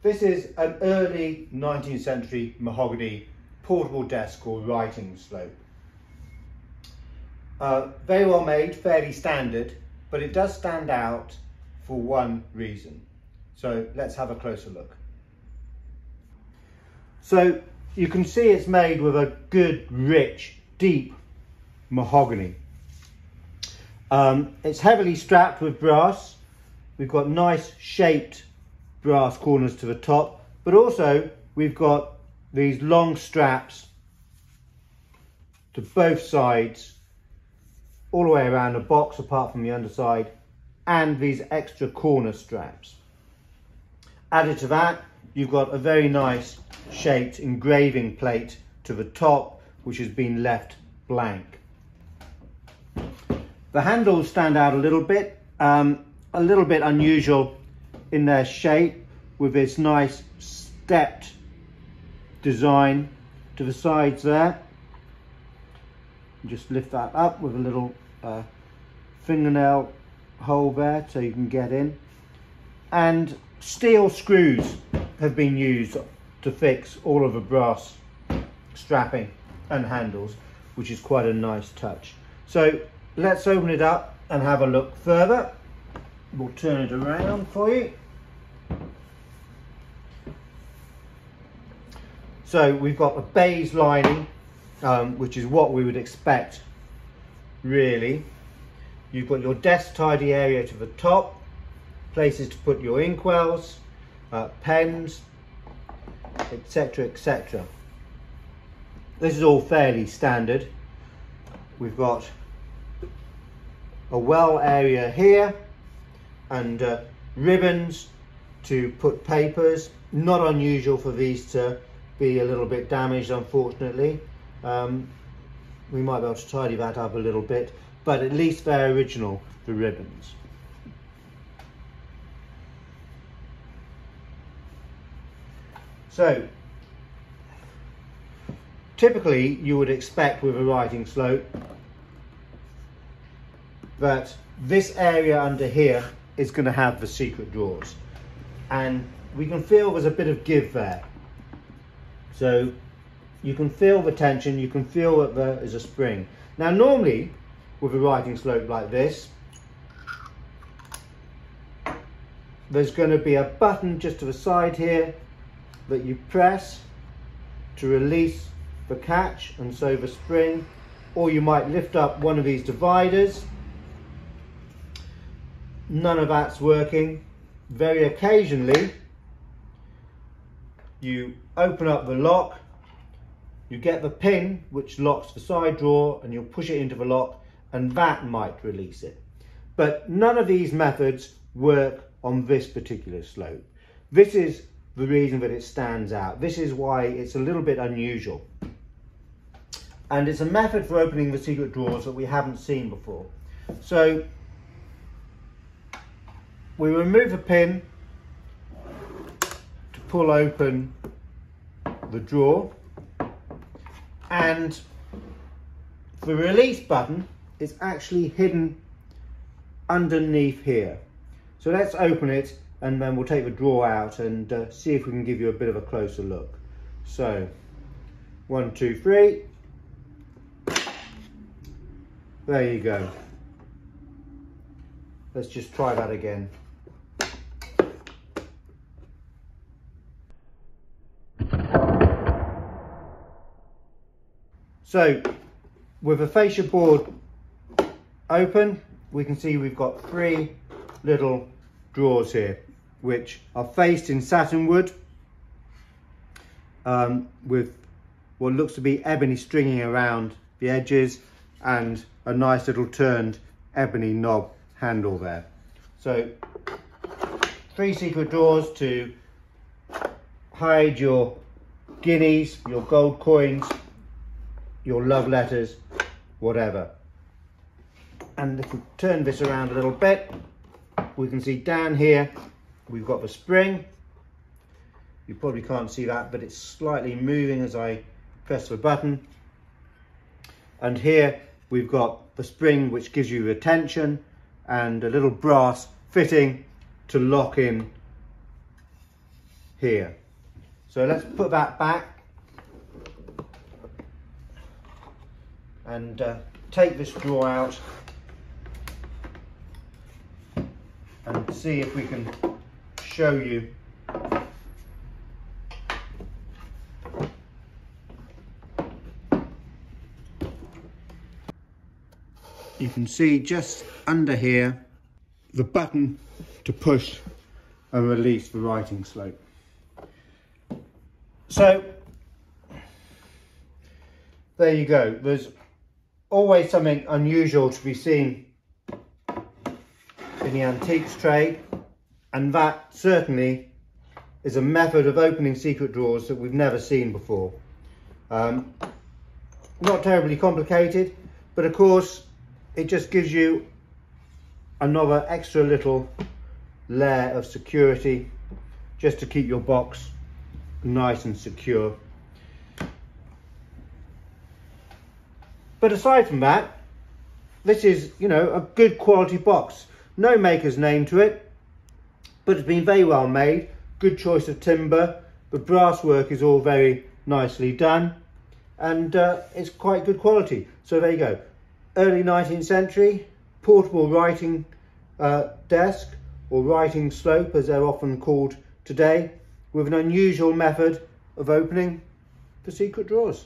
This is an early 19th century mahogany portable desk or writing slope. Uh, very well made, fairly standard, but it does stand out for one reason. So let's have a closer look. So you can see it's made with a good, rich, deep mahogany. Um, it's heavily strapped with brass. We've got nice shaped brass corners to the top, but also we've got these long straps to both sides, all the way around the box apart from the underside, and these extra corner straps. Added to that, you've got a very nice shaped engraving plate to the top, which has been left blank. The handles stand out a little bit, um, a little bit unusual in their shape with this nice stepped design to the sides there. Just lift that up with a little uh, fingernail hole there so you can get in. And steel screws have been used to fix all of the brass strapping and handles, which is quite a nice touch. So let's open it up and have a look further. We'll turn it around for you. So we've got a baize lining, um, which is what we would expect, really. You've got your desk tidy area to the top, places to put your inkwells, uh, pens, etc, etc. This is all fairly standard. We've got a well area here and uh, ribbons to put papers. Not unusual for these to be a little bit damaged, unfortunately. Um, we might be able to tidy that up a little bit, but at least they're original, the ribbons. So, typically you would expect with a writing slope that this area under here is going to have the secret drawers. And we can feel there's a bit of give there. So you can feel the tension you can feel that there is a spring. Now normally with a writing slope like this there's going to be a button just to the side here that you press to release the catch and so the spring or you might lift up one of these dividers none of that's working very occasionally you open up the lock you get the pin which locks the side drawer and you'll push it into the lock and that might release it but none of these methods work on this particular slope this is the reason that it stands out. This is why it's a little bit unusual. And it's a method for opening the secret drawers that we haven't seen before. So we remove a pin to pull open the drawer and the release button is actually hidden underneath here. So let's open it and then we'll take the drawer out and uh, see if we can give you a bit of a closer look. So, one, two, three. There you go. Let's just try that again. So, with the fascia board open, we can see we've got three little drawers here which are faced in satinwood um, with what looks to be ebony stringing around the edges and a nice little turned ebony knob handle there. So three secret drawers to hide your guineas, your gold coins, your love letters, whatever. And if we turn this around a little bit, we can see down here We've got the spring. You probably can't see that, but it's slightly moving as I press the button. And here we've got the spring, which gives you the tension and a little brass fitting to lock in here. So let's put that back and uh, take this drawer out and see if we can show you you can see just under here the button to push and release the writing slope. So there you go. There's always something unusual to be seen in the antiques trade and that certainly is a method of opening secret drawers that we've never seen before. Um, not terribly complicated but of course it just gives you another extra little layer of security just to keep your box nice and secure. But aside from that, this is, you know, a good quality box. No maker's name to it, but it's been very well made. Good choice of timber. The brass work is all very nicely done and uh, it's quite good quality. So there you go. Early 19th century, portable writing uh, desk or writing slope as they're often called today with an unusual method of opening the secret drawers.